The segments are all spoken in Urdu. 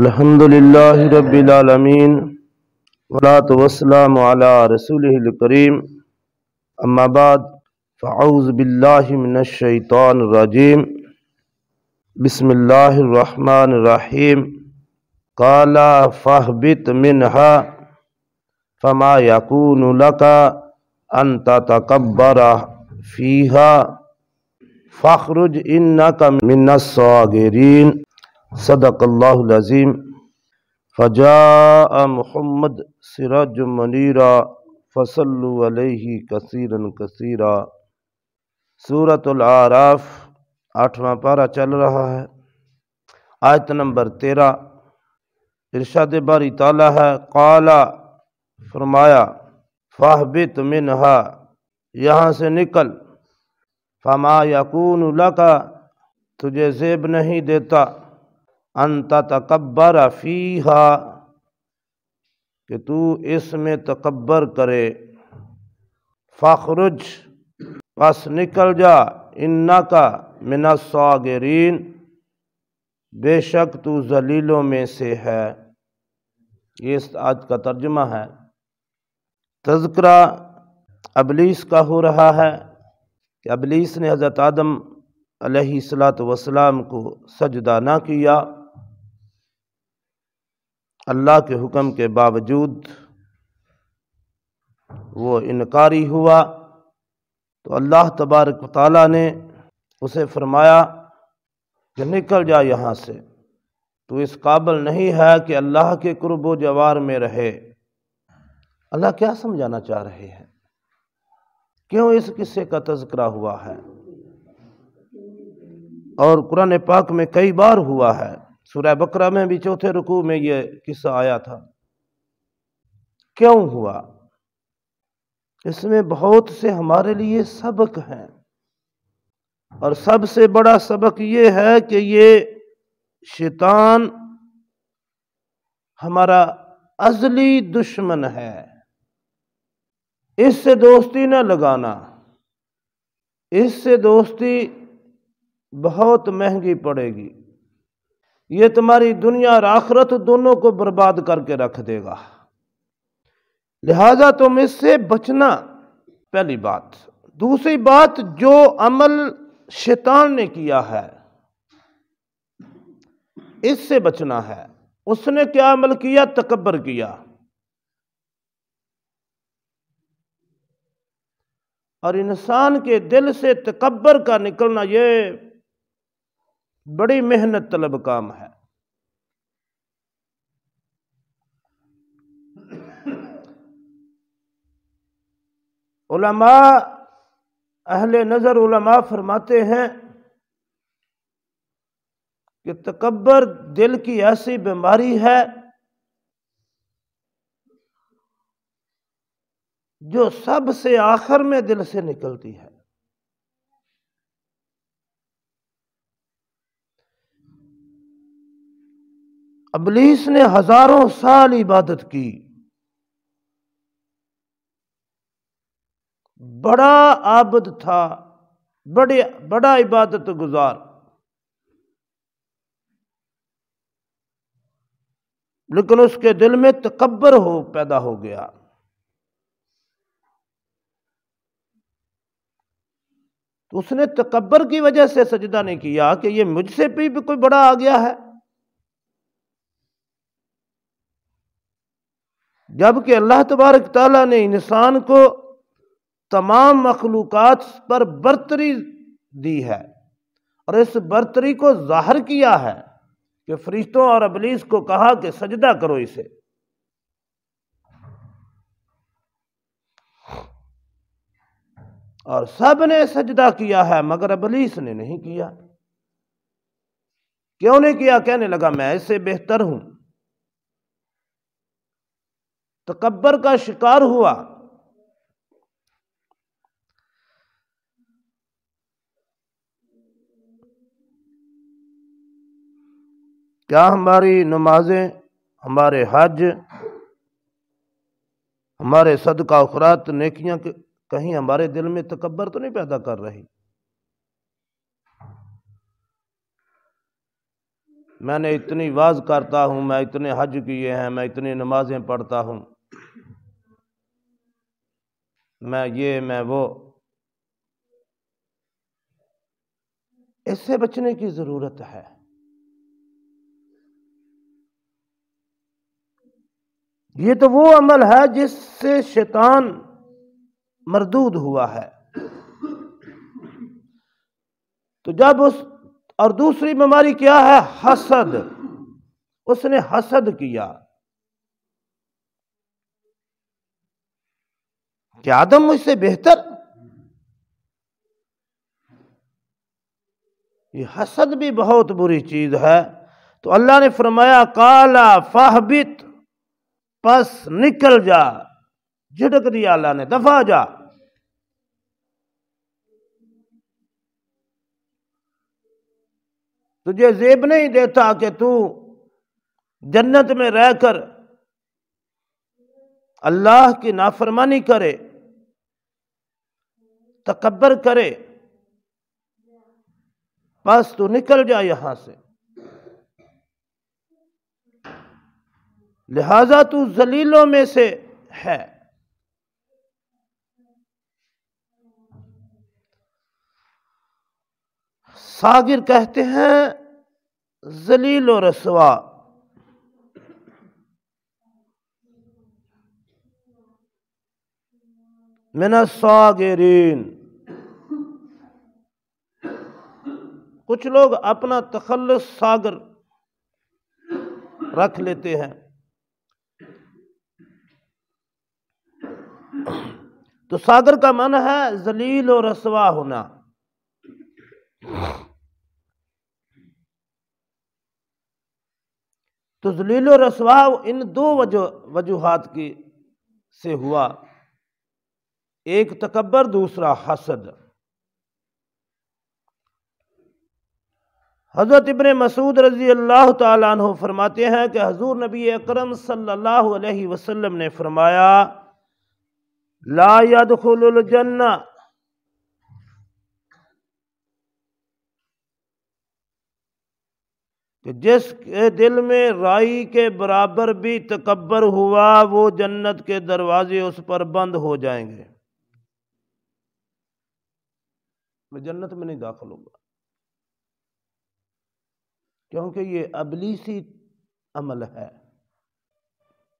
الحمد لله رب العالمين ولاة والسلام على رسوله الكريم أما بعد فأعوذ بالله من الشيطان الرجيم بسم الله الرحمن الرحيم قال فاهبط منها فما يكون لك أن تتكبر فيها فاخرج إنك من الصاغرين صدق اللہ العظیم. فجاء محمد سراج منیرا فصلو علیہ کثیرا کثیرا. سورة العراف آٹھواں پارہ چل رہا ہے. آیت نمبر تیرہ. ارشاد باری تعالیٰ ہے قالا فرمایا، فاہبت منہا، یہاں سے نکل، فما یکون لکا، تجھے زیب نہیں دیتا۔ انت تکبر فیہا، کہ تو اس میں تکبر کرے۔ فخرج پس نکل جا، انکا من الصاغرین، بے شک تو ذلیلوں میں سے ہے۔ یہ اس آج کا ترجمہ ہے۔ تذکرہ ابلیس کا ہو رہا ہے کہ ابلیس نے حضرت آدم علیہ السلاۃ وسلام کو سجدہ نہ کیا۔ اللہ کے حکم کے باوجود وہ انکاری ہوا تو اللہ تبارک و تعالیٰ نے اسے فرمایا کہ نکل جا یہاں سے۔ تو اس قابل نہیں ہے کہ اللہ کے قرب و جوار میں رہے۔ اللہ کیا سمجھانا چاہ رہے ہیں؟ کیوں اس قصے کا تذکرہ ہوا ہے؟ اور قرآن پاک میں کئی بار ہوا ہے۔ سورہ بکرہ میں بھی چوتھے رکوع میں یہ قصہ آیا تھا۔ کیوں ہوا؟ اس میں بہت سے ہمارے لیے سبق ہیں۔ اور سب سے بڑا سبق یہ ہے کہ یہ شیطان ہمارا ازلی دشمن ہے۔ اس سے دوستی نہ لگانا۔ اس سے دوستی بہت مہنگی پڑے گی۔ یہ تمہاری دنیا اور آخرت دونوں کو برباد کر کے رکھ دے گا۔ لہذا تم اس سے بچنا، پہلی بات۔ دوسری بات، جو عمل شیطان نے کیا ہے، اس سے بچنا ہے۔ اس نے کیا عمل کیا؟ تکبر کیا۔ اور انسان کے دل سے تکبر کا نکلنا، یہ بڑی محنت طلب کام ہے۔ علماء، اہل نظر علماء فرماتے ہیں کہ تکبر دل کی ایسی بیماری ہے جو سب سے آخر میں دل سے نکلتی ہے۔ ابلیس نے ہزاروں سال عبادت کی۔ بڑا عابد تھا، بڑے، بڑا عبادت گزار۔ لیکن اس کے دل میں تکبر ہو، پیدا ہو گیا۔ تو اس نے تکبر کی وجہ سے سجدہ نہیں کیا کہ یہ مجھ سے بھی کوئی بڑا آ گیا ہے۔ جبکہ اللہ تبارک تعالیٰ نے انسان کو تمام مخلوقات پر برتری دی ہے اور اس برتری کو ظاہر کیا ہے کہ فرشتوں اور ابلیس کو کہا کہ سجدہ کرو اسے۔ اور سب نے سجدہ کیا ہے مگر ابلیس نے نہیں کیا۔ کیوں نہیں کیا؟ کہنے لگا، میں اس سے بہتر ہوں۔ تکبر کا شکار ہوا۔ کیا ہماری نمازیں، ہمارے حج، ہمارے صدقہ اخرات نیکیاں کہیں ہمارے دل میں تکبر تو نہیں پیدا کر رہی؟ میں نے اتنی واز کرتا ہوں، میں اتنے حج کیے ہیں، میں اتنی نمازیں پڑھتا ہوں۔ میں یہ میں وہ اس سے بچنے کی ضرورت ہے۔ یہ تو وہ عمل ہے جس سے شیطان مردود ہوا ہے۔ تو جب اس اور دوسری بیماری کیا ہے؟ حسد۔ اس نے حسد کیا۔ کہ آدم مجھ سے بہتر۔ یہ حسد بھی بہت بری چیز ہے۔ تو اللہ نے فرمایا کالا فہبت پس نکل جا۔ جھٹک دیا اللہ نے دفع جا۔ تجھے زیب نہیں دیتا کہ تو جنت میں رہ کر اللہ کی نافرمانی کرے۔ تکبر کرے بس تو نکل جا یہاں سے۔ لہذا تو زلیلوں میں سے ہے۔ ساگر کہتے ہیں زلیل و رسوا۔ من الصاغرین۔ کچھ لوگ اپنا تخلص ساگر رکھ لیتے ہیں۔ تو ساگر کا من ہے زلیل و رسوا ہونا۔ تو زلیل و رسوا ان دو وجوہات کی سے ہوا۔ ایک تکبر، دوسرا حسد۔ حضرت ابن مسعود رضی اللہ تعالیٰ عنہ فرماتے ہیں کہ حضور نبی اکرم صلی اللہ علیہ وسلم نے فرمایا، لا يدخل الجنہ۔ کہ جس کے دل میں رائی کے برابر بھی تکبر ہوا، وہ جنت کے دروازے اس پر بند ہو جائیں گے۔ میں جنت میں نہیں داخل ہوگا کیونکہ یہ ابلیسی عمل ہے۔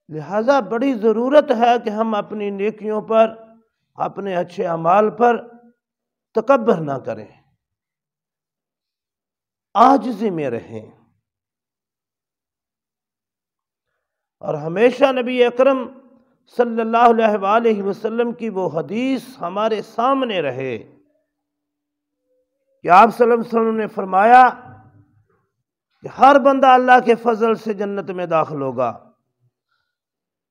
لہذا بڑی ضرورت ہے کہ ہم اپنی نیکیوں پر، اپنے اچھے اعمال پر تکبر نہ کریں۔ آجزی میں رہیں۔ اور ہمیشہ نبی اکرم صلی اللہ علیہ وآلہ وسلم کی وہ حدیث ہمارے سامنے رہے۔ کہ آپ صلی اللہ علیہ وسلم نے فرمایا کہ ہر بندہ اللہ کے فضل سے جنت میں داخل ہوگا۔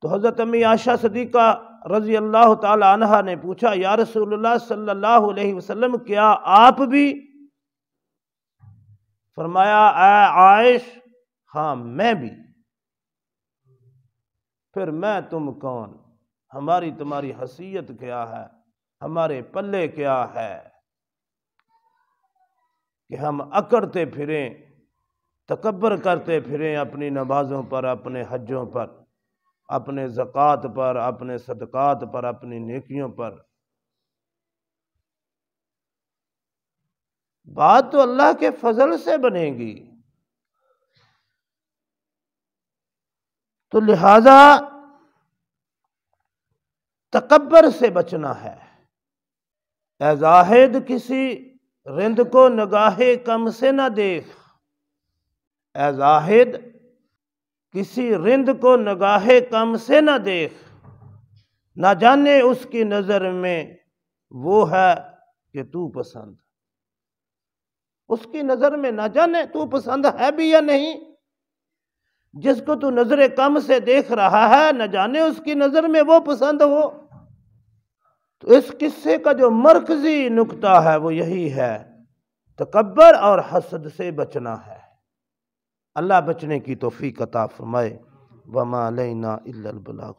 تو حضرت امی عاشہ صدیقہ رضی اللہ تعالی عنہ نے پوچھا، یا رسول اللہ صلی اللہ علیہ وسلم، کیا آپ بھی؟ فرمایا، اے عائش ہاں میں بھی۔ پھر میں تم کون؟ ہماری تمہاری حیثیت کیا ہے؟ ہمارے پلے کیا ہے؟ کہ ہم اکڑتے پھریں، تکبر کرتے پھریں اپنی نمازوں پر، اپنے حجوں پر، اپنے زکوٰۃ پر، اپنے صدقات پر، اپنی نیکیوں پر۔ بات تو اللہ کے فضل سے بنے گی۔ تو لہذا تکبر سے بچنا ہے۔ اے زاہد، کسی رند کو نگاہ کم سے نہ دیکھ۔ اے زاہد، کسی رند کو نگاہ کم سے نہ دیکھ۔ نہ جانے اس کی نظر میں وہ ہے کہ تو پسند۔ اس کی نظر میں نہ جانے تو پسند ہے بھی یا نہیں۔ جس کو تو نظر کم سے دیکھ رہا ہے، نہ جانے اس کی نظر میں وہ پسند ہو۔ تو اس قصے کا جو مرکزی نکتہ ہے وہ یہی ہے، تکبر اور حسد سے بچنا ہے۔ اللہ بچنے کی توفیق عطا فرمائے۔ وما لینا الا البلاغ